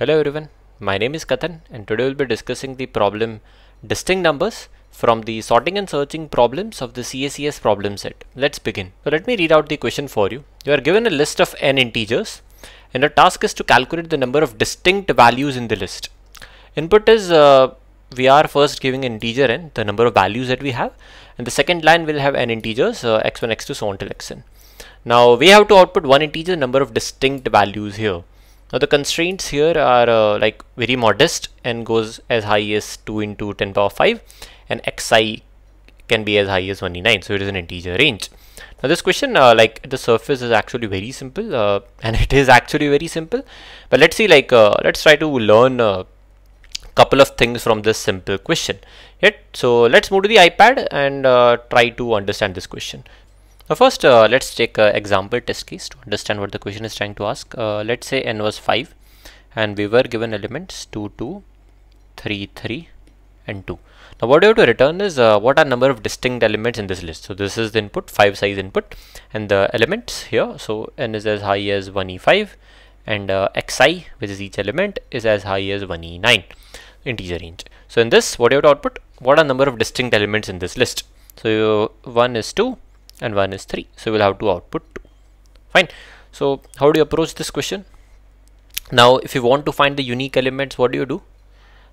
Hello everyone, my name is Kathan and today we'll be discussing the problem distinct numbers from the sorting and searching problems of the CSES problem set. Let's begin. So let me read out the question for you. You are given a list of n integers and the task is to calculate the number of distinct values in the list. Input is uh, we are first giving an integer n, the number of values that we have and the second line will have n integers uh, x1, x2 so on till xn. Now we have to output one integer number of distinct values here. Now the constraints here are uh, like very modest and goes as high as 2 into 10 power 5 and xi can be as high as 1e9 so it is an integer range. Now this question uh, like the surface is actually very simple uh, and it is actually very simple but let's see like uh, let's try to learn a couple of things from this simple question. Yet so let's move to the iPad and uh, try to understand this question. Now first uh, let's take an example test case to understand what the question is trying to ask. Uh, let's say n was 5 and we were given elements 2, 2, 3, 3 and 2. Now what you have to return is uh, what are number of distinct elements in this list. So this is the input 5 size input and the elements here. So n is as high as 1e5 and uh, xi which is each element is as high as 1e9 integer range. So in this what you have to output what are number of distinct elements in this list. So 1 is 2 and 1 is 3 so we'll have to output 2 fine. So how do you approach this question? Now if you want to find the unique elements what do you do?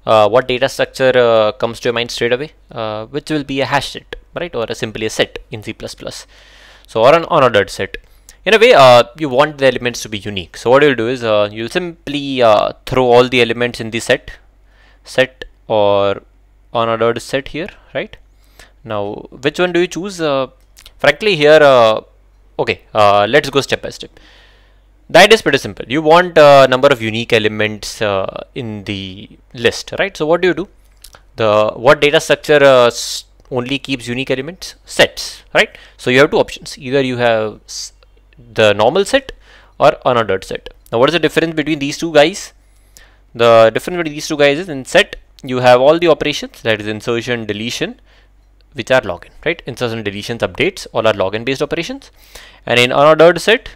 Uh, what data structure uh, comes to your mind straight away? Uh, which will be a hash set right? Or a simply a set in C++ so or an unordered set. In a way uh, you want the elements to be unique. So what you'll do is uh, you'll simply uh, throw all the elements in the set. Set or unordered set here right? Now which one do you choose frankly here uh, okay uh, let's go step by step. Idea is pretty simple. You want a number of unique elements uh, in the list right? So what do you do? The what data structure uh, only keeps unique elements? Sets right? So you have two options. Either you have the normal set or unordered set. Now what is the difference between these two guys? The difference between these two guys is in set you have all the operations that is insertion deletion which are log n, right? Insertion, deletions, updates, all are log n based operations. And in unordered set,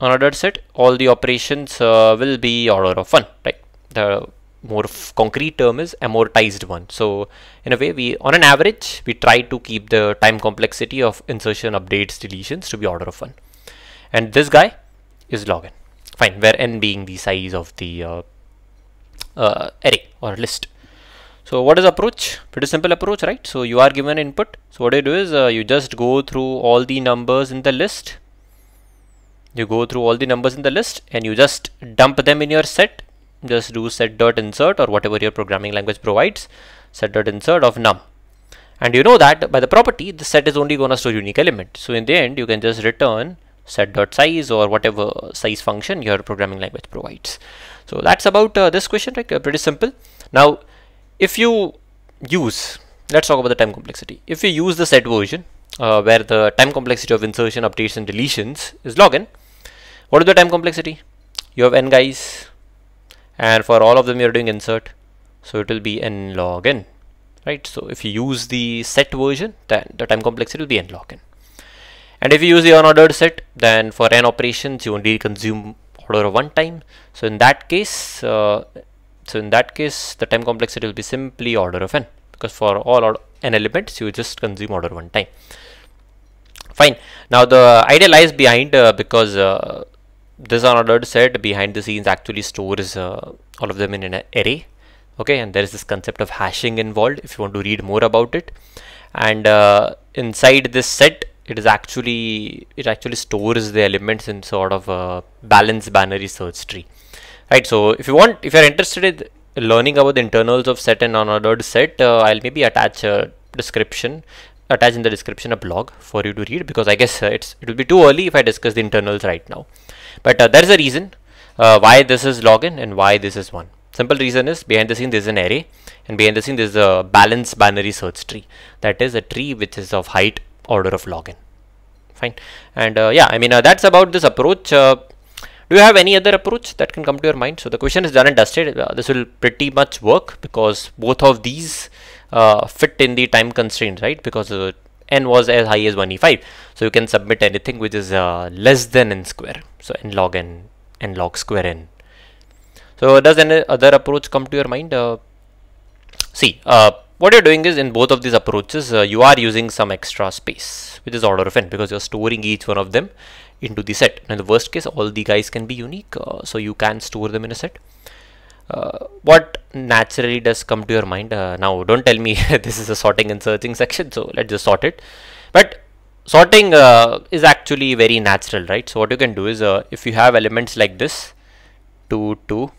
unordered set, all the operations uh, will be order of one, right? The more concrete term is amortized one. So in a way, we on an average, we try to keep the time complexity of insertion, updates, deletions to be order of one. And this guy is log n. Fine, where n being the size of the uh, uh, array or list. So what is approach? Pretty simple approach, right? So you are given input. So what you do is uh, you just go through all the numbers in the list. You go through all the numbers in the list and you just dump them in your set. Just do set dot insert or whatever your programming language provides. Set dot insert of num. And you know that by the property, the set is only going to store unique element. So in the end, you can just return set dot size or whatever size function your programming language provides. So that's about uh, this question, right? Uh, pretty simple. Now if you use let's talk about the time complexity. If you use the set version uh, where the time complexity of insertion updates and deletions is log n what is the time complexity? You have n guys and for all of them you're doing insert. So it will be n log n right? So if you use the set version then the time complexity will be n log n and if you use the unordered set then for n operations you only consume order of one time. So in that case uh, so in that case, the time complexity will be simply order of n because for all n elements, you just consume order one time. Fine. Now the idea lies behind uh, because uh, this unordered set behind the scenes actually stores uh, all of them in an array. Okay, and there is this concept of hashing involved. If you want to read more about it, and uh, inside this set, it is actually it actually stores the elements in sort of a balanced binary search tree right so if you want if you're interested in learning about the internals of set and unordered set uh, i'll maybe attach a description attach in the description a blog for you to read because i guess uh, it's it will be too early if i discuss the internals right now. But uh, there's a reason uh, why this is log n and why this is one. Simple reason is behind the scene there's an array and behind the scene there's a balanced binary search tree. That is a tree which is of height order of log n. Fine. And uh, yeah i mean uh, that's about this approach do you have any other approach that can come to your mind? So the question is done and dusted. Uh, this will pretty much work because both of these uh, fit in the time constraint, right? Because uh, n was as high as 1e5. So you can submit anything which is uh, less than n square. So n log n, n log square n. So does any other approach come to your mind? Uh, see, what you're doing is in both of these approaches, uh, you are using some extra space, which is order of n because you're storing each one of them into the set. In the worst case, all the guys can be unique, uh, so you can store them in a set. Uh, what naturally does come to your mind? Uh, now, don't tell me this is a sorting and searching section, so let's just sort it. But sorting uh, is actually very natural, right? So what you can do is, if you have elements like this, 2, 2,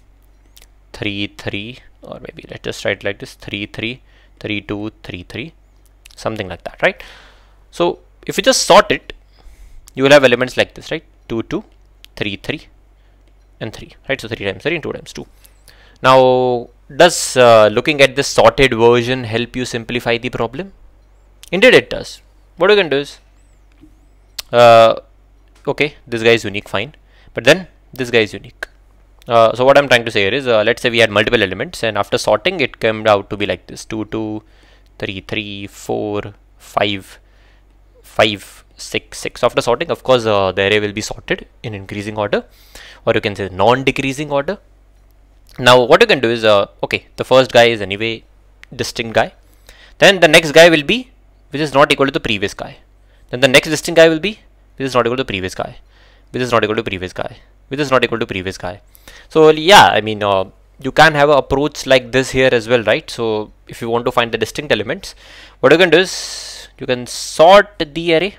3 3 or maybe let's just write like this 3 3 3 2 3 3 something like that right? So if you just sort it you will have elements like this right? 2 2 3 3 and 3 right? So 3 times 3 and 2 times 2 now does uh, looking at this sorted version help you simplify the problem? Indeed it does. What you can do is uh, okay this guy is unique fine. But then this guy is unique uh, so what I'm trying to say here is, uh, let's say we had multiple elements and after sorting it came out to be like this 2, 2, 3, 3, 4, 5, 5, 6, 6. After sorting, of course, uh, the array will be sorted in increasing order or you can say non-decreasing order. Now what you can do is, uh, okay, the first guy is anyway distinct guy. Then the next guy will be which is not equal to the previous guy. Then the next distinct guy will be which is not equal to the previous guy, which is not equal to previous guy, which is not equal to previous guy so yeah i mean uh, you can have an approach like this here as well right? So if you want to find the distinct elements what you can do is you can sort the array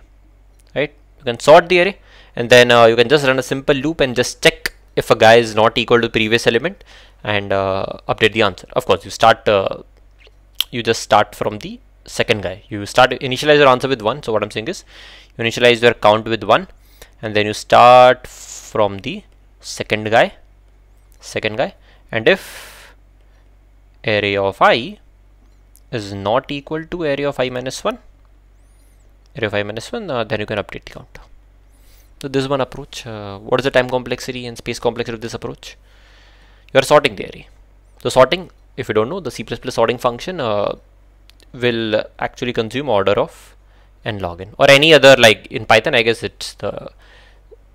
right? You can sort the array and then uh, you can just run a simple loop and just check if a guy is not equal to previous element and uh, update the answer. Of course you start uh, you just start from the second guy. You start initialize your answer with one. So what i'm saying is you initialize your count with one and then you start from the second guy second guy. And if area of i is not equal to area of i minus 1 area of i minus 1 uh, then you can update the count so this is one approach uh, what is the time complexity and space complexity of this approach? You are sorting the array so sorting if you don't know the C++ sorting function uh, will actually consume order of n log n. Or any other like in Python I guess it's the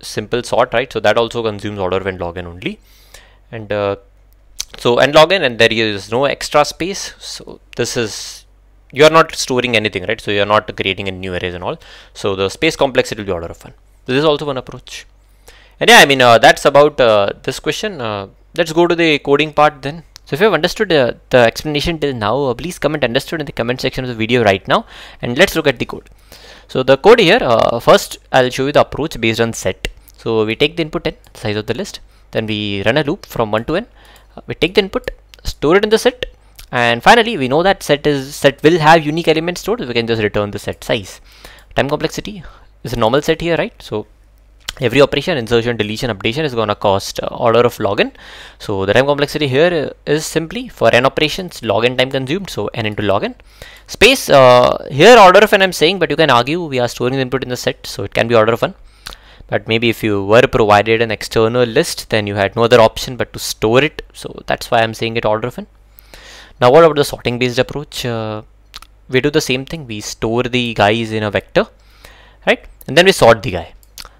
simple sort right? So that also consumes order of n log n only and uh, so n log n and there is no extra space. So this is you are not storing anything right? So you are not creating a new arrays and all. So the space complexity will be order of one. This is also one approach. And yeah i mean uh, that's about uh, this question. Uh, let's go to the coding part then. So if you have understood uh, the explanation till now uh, please comment understood in the comment section of the video right now. And let's look at the code. So the code here first i'll show you the approach based on set. So we take the input n size of the list then we run a loop from 1 to n. We take the input store it in the set and finally we know that set is set will have unique elements stored. We can just return the set size. Time complexity is a normal set here right? So every operation insertion deletion updation is going to cost uh, order of log n. So the time complexity here is simply for n operations log n time consumed so n into log n. Space uh, here order of n i'm saying but you can argue we are storing the input in the set so it can be order of 1 but maybe if you were provided an external list then you had no other option but to store it. So that's why I'm saying it order of n now what about the sorting based approach? Uh, we do the same thing. We store the guys in a vector right? And then we sort the guy.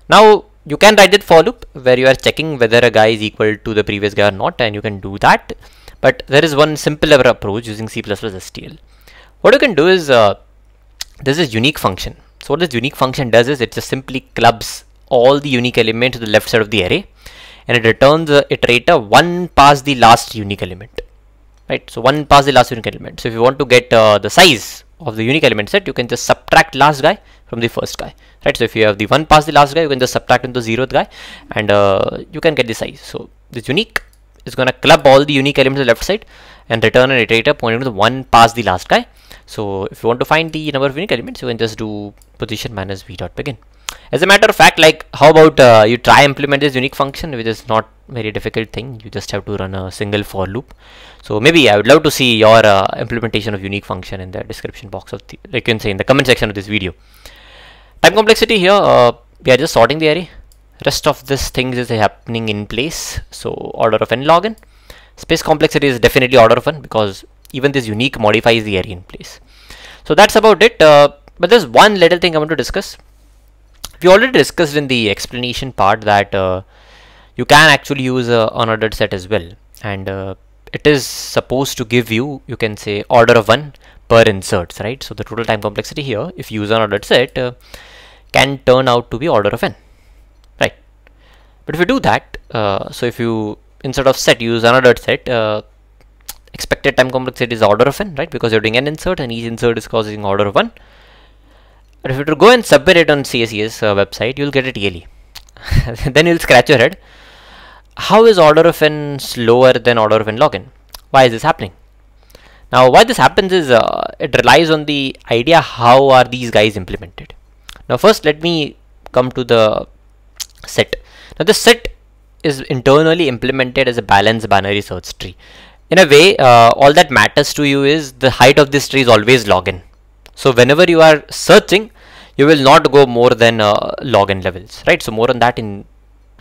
Now you can write that for loop where you are checking whether a guy is equal to the previous guy or not and you can do that. But there is one simpler approach using C++ STL what you can do is uh, this is unique function. So what this unique function does is it just simply clubs all the unique element to the left side of the array and it returns the iterator one past the last unique element right? So one past the last unique element. So if you want to get uh, the size of the unique element set you can just subtract last guy from the first guy right? So if you have the one past the last guy you can just subtract into the zeroth guy and uh, you can get the size. So this unique is going to club all the unique elements on the left side and return an iterator pointing to the one past the last guy. So if you want to find the number of unique elements you can just do position minus v dot begin as a matter of fact like how about uh, you try implement this unique function which is not very difficult thing. You just have to run a single for loop. So maybe I would love to see your uh, implementation of unique function in the description box of the like you can say in the comment section of this video. Time complexity here uh, we are just sorting the array. Rest of this things is happening in place. So order of n log n. Space complexity is definitely order of n because even this unique modifies the array in place. So that's about it uh, but there's one little thing I want to discuss we already discussed in the explanation part that uh, you can actually use an unordered set as well. And uh, it is supposed to give you you can say order of 1 per inserts right? So the total time complexity here if you use an ordered set uh, can turn out to be order of n right? But if you do that uh, so if you instead of set use another set uh, expected time complexity is order of n right? Because you're doing n insert and each insert is causing order of 1 but if you go and submit it on CSES uh, website you'll get it yearly. Then you'll scratch your head. How is order of n slower than order of n log n why is this happening? Now why this happens is uh, it relies on the idea how are these guys implemented. Now first let me come to the set. Now the set is internally implemented as a balanced binary search tree. In a way uh, all that matters to you is the height of this tree is always log n so whenever you are searching you will not go more than uh, log n levels right? So more on that in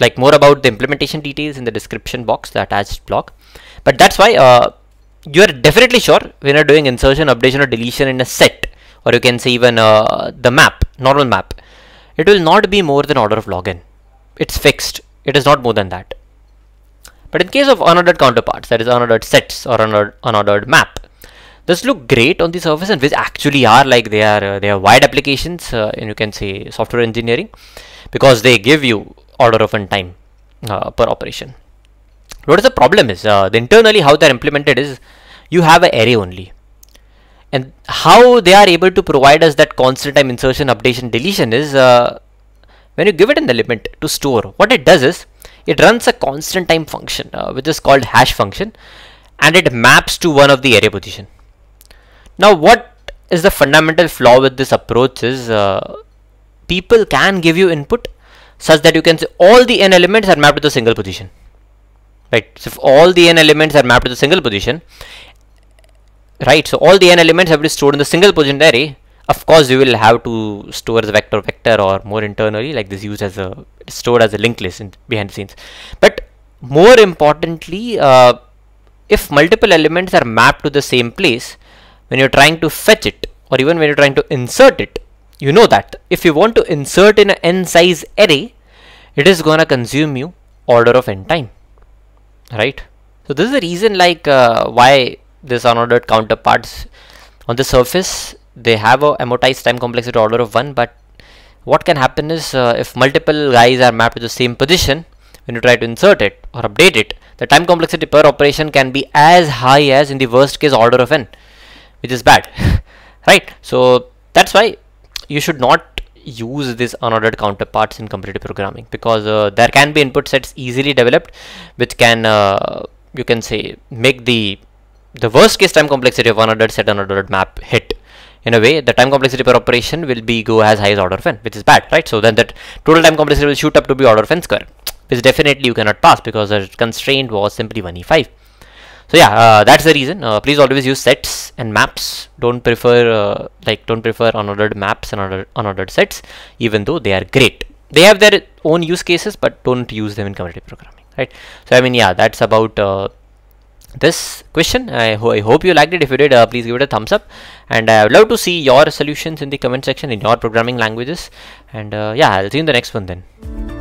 like more about the implementation details in the description box the attached blog but that's why uh, you are definitely sure when you're doing insertion updation or deletion in a set or you can say even uh, the map normal map. It will not be more than order of log n it's fixed. It is not more than that. But in case of unordered counterparts that is unordered sets or unordered, unordered map this look great on the surface and which actually are like they are uh, they are wide applications uh, and you can say software engineering because they give you order of n time uh, per operation. What is the problem is uh, the internally how they're implemented is you have an array only. And how they are able to provide us that constant time insertion updation deletion is uh, when you give it an element to store what it does is it runs a constant time function uh, which is called hash function and it maps to one of the array position now what is the fundamental flaw with this approach is uh, people can give you input such that you can say all the n elements are mapped to the single position. Right? So if all the n elements are mapped to the single position right so all the n elements have to be stored in the single position array. Of course you will have to store the vector vector or more internally like this used as a stored as a linked list in, behind the scenes. But more importantly uh, if multiple elements are mapped to the same place when you're trying to fetch it or even when you're trying to insert it you know that. If you want to insert in an n size array it is gonna consume you order of n time. Right? So this is the reason like uh, why this unordered counterparts on the surface they have a amortized time complexity order of 1 but what can happen is uh, if multiple guys are mapped to the same position when you try to insert it or update it the time complexity per operation can be as high as in the worst case order of n which is bad right? So that's why you should not use these unordered counterparts in competitive programming because uh, there can be input sets easily developed which can uh, you can say make the the worst case time complexity of unordered set unordered map hit in a way. The time complexity per operation will be go as high as order of n which is bad right? So then that total time complexity will shoot up to be order of n square which definitely you cannot pass because the constraint was simply 1e5 so yeah uh, that's the reason. Uh, please always use sets and maps. Don't prefer uh, like don't prefer unordered maps and unordered, sets even though they are great. They have their own use cases but don't use them in competitive programming right? So i mean yeah that's about uh, this question. I, ho I, hope you liked it. If you did uh, please give it a thumbs up. And I would love to see your solutions in the comment section in your programming languages. And uh, yeah I'll see you in the next one then